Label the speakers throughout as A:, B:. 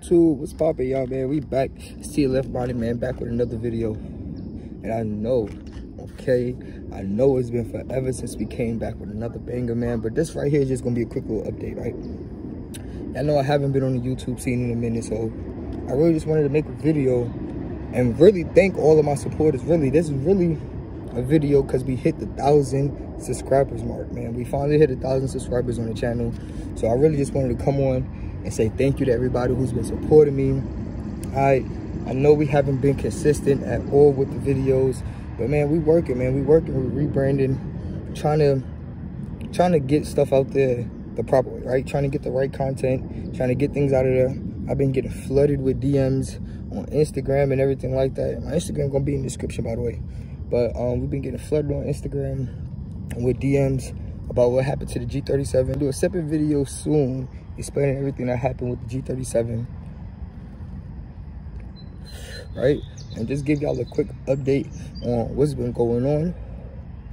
A: YouTube, what's poppin' y'all, man? We back. See left body, man, back with another video. And I know, okay, I know it's been forever since we came back with another banger, man. But this right here is just gonna be a quick little update, right? I know I haven't been on the YouTube scene in a minute, so I really just wanted to make a video and really thank all of my supporters. Really, this is really a video because we hit the thousand subscribers mark, man. We finally hit a thousand subscribers on the channel. So I really just wanted to come on and say thank you to everybody who's been supporting me. I I know we haven't been consistent at all with the videos, but man, we working, man. We working, we rebranding, trying to trying to get stuff out there the proper way, right? Trying to get the right content, trying to get things out of there. I've been getting flooded with DMs on Instagram and everything like that. My Instagram gonna be in the description, by the way. But um, we've been getting flooded on Instagram with DMs about what happened to the G37. do a separate video soon explaining everything that happened with the G37. Right? And just give y'all a quick update on what's been going on,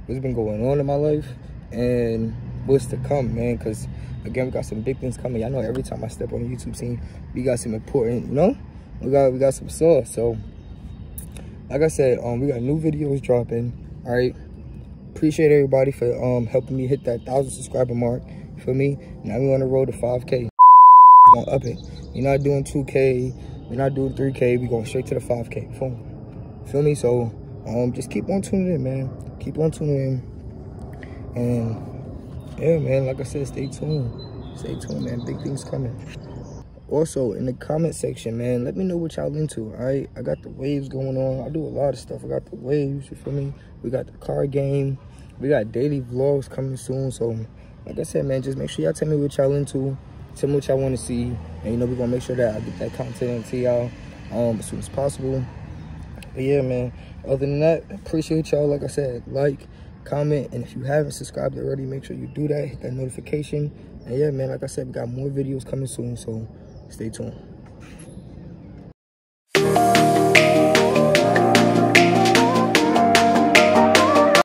A: what's been going on in my life, and what's to come, man. Because, again, we got some big things coming. I know every time I step on the YouTube scene, we got some important, you know? We got we got some sauce. So, like I said, um, we got new videos dropping, all right? Appreciate everybody for um helping me hit that thousand subscriber mark for me? Now we on the road to 5k gonna up it. You're not doing 2k we're not doing 3k we going straight to the 5k feel, feel me? So um just keep on tuning in man. Keep on tuning in. And yeah man like i said stay tuned. Stay tuned man. Big things coming also in the comment section man let me know what y'all into all right i got the waves going on. I do a lot of stuff. I got the waves you feel me? We got the card game. We got daily vlogs coming soon. So like i said man just make sure y'all tell me what y'all into. Tell me what y'all want to see. And you know we're gonna make sure that i get that content to y'all um as soon as possible. But yeah man other than that appreciate y'all. Like i said like comment and if you haven't subscribed already make sure you do that. Hit that notification. And yeah man like i said we got more videos coming soon. So stay tuned